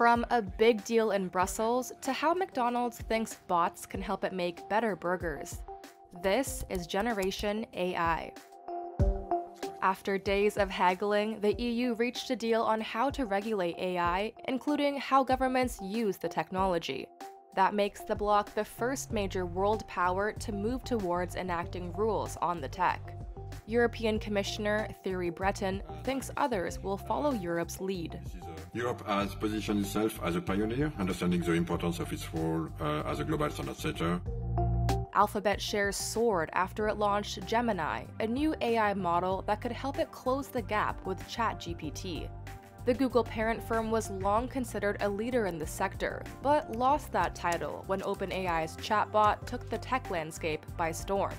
From a big deal in Brussels to how McDonald's thinks bots can help it make better burgers. This is Generation AI. After days of haggling, the EU reached a deal on how to regulate AI, including how governments use the technology. That makes the bloc the first major world power to move towards enacting rules on the tech. European Commissioner Thierry Breton thinks others will follow Europe's lead. Europe has positioned itself as a pioneer, understanding the importance of its role uh, as a global standard setter. Alphabet shares soared after it launched Gemini, a new AI model that could help it close the gap with ChatGPT. The Google parent firm was long considered a leader in the sector, but lost that title when OpenAI's chatbot took the tech landscape by storm.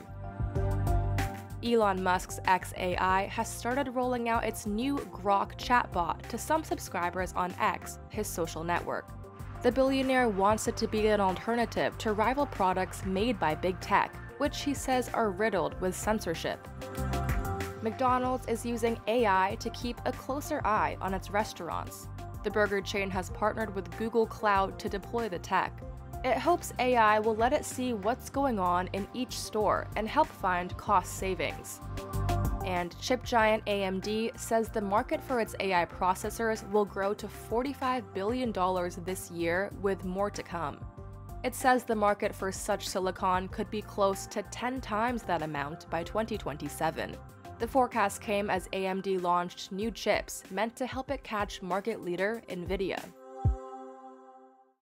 Elon Musk's XAI has started rolling out its new Grok chatbot to some subscribers on X, his social network. The billionaire wants it to be an alternative to rival products made by big tech, which he says are riddled with censorship. McDonald's is using AI to keep a closer eye on its restaurants. The burger chain has partnered with Google Cloud to deploy the tech. It hopes AI will let it see what's going on in each store and help find cost savings. And chip giant AMD says the market for its AI processors will grow to $45 billion this year, with more to come. It says the market for such silicon could be close to 10 times that amount by 2027. The forecast came as AMD launched new chips meant to help it catch market leader NVIDIA.